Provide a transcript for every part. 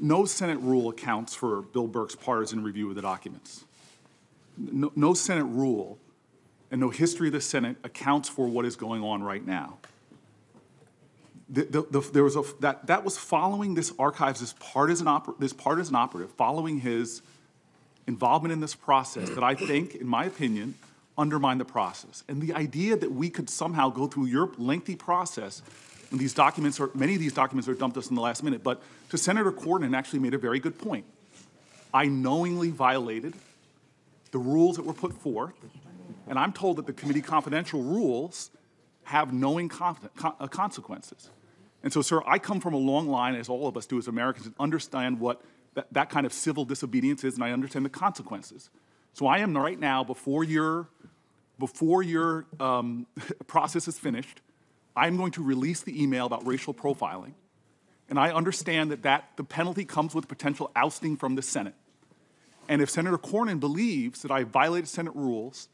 no Senate rule accounts for Bill Burck's partisan review of the documents. No, no Senate rule and no history of the Senate accounts for what is going on right now. The, the, the, there was a, that, that was following this archives, this partisan, oper, this partisan operative, following his involvement in this process that I think, in my opinion, undermined the process. And the idea that we could somehow go through your lengthy process and these documents are, many of these documents are dumped us in the last minute, but to Senator Cornyn actually made a very good point. I knowingly violated the rules that were put forth, and I'm told that the committee confidential rules have knowing uh, consequences. And so, sir, I come from a long line, as all of us do as Americans, and understand what that, that kind of civil disobedience is, and I understand the consequences. So I am right now, before your, before your um, process is finished, I'm going to release the email about racial profiling. And I understand that, that the penalty comes with potential ousting from the Senate. And if Senator Cornyn believes that I violated Senate rules,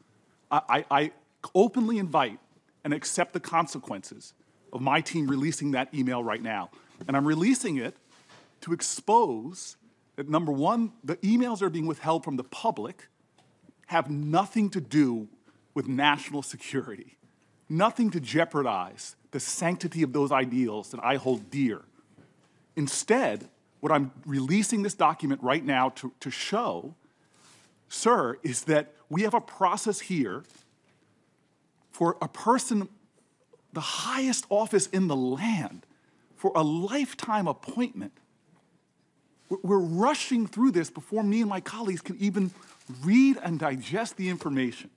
I, I, I openly invite and accept the consequences of my team releasing that email right now. And I'm releasing it to expose that number one, the emails that are being withheld from the public have nothing to do with national security, nothing to jeopardize the sanctity of those ideals that I hold dear. Instead, what I'm releasing this document right now to, to show, sir, is that we have a process here for a person, the highest office in the land, for a lifetime appointment. We're- We're rushing through this before me and my colleagues can even read and digest the information.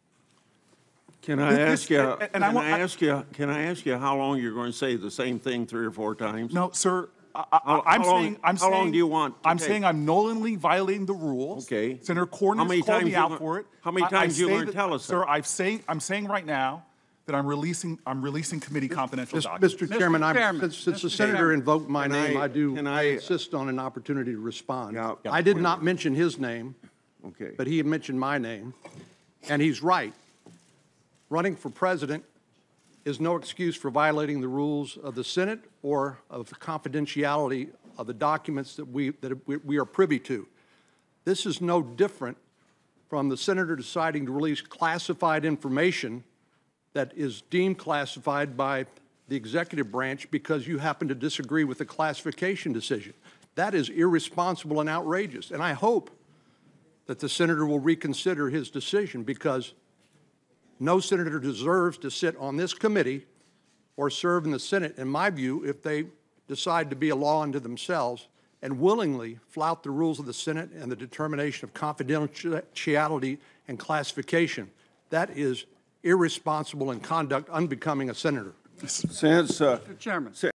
Can I This- ask you, and- can I want- I ask you, can I ask you how long you're going to say the same thing three or four times? No, sir, I, How- I, I'm how long- saying, I'm how long do you want to I'm take? saying I'm knowingly violating the rules. Okay. Senator How Cornyn many has called times me out gonna- for it. how many I- I times you say gonna that- tell us Sir, that? I'm saying, I'm saying right now that I'm releasing, I'm releasing committee confidential Mis- documents. Mr. Chairman, I'm, Chairman, since, since the senator Chairman. invoked my Can name, I- I do can I I- insist on an opportunity to respond. Yeah. Yeah. I did not mention his name, Okay. but he had mentioned my name, and he's right. Running for president is no excuse for violating the rules of the Senate or of the confidentiality of the documents that we, that we- are privy to. This is no different from the senator deciding to release classified information that is deemed classified by the executive branch because you happen to disagree with the classification decision. That is irresponsible and outrageous. And I hope that the senator will reconsider his decision because no senator deserves to sit on this committee or serve in the Senate, in my view, if they decide to be a law unto themselves and willingly flout the rules of the Senate and the determination of confidentiality and classification. That is irresponsible and conduct unbecoming a senator. Since, uh, Chairman.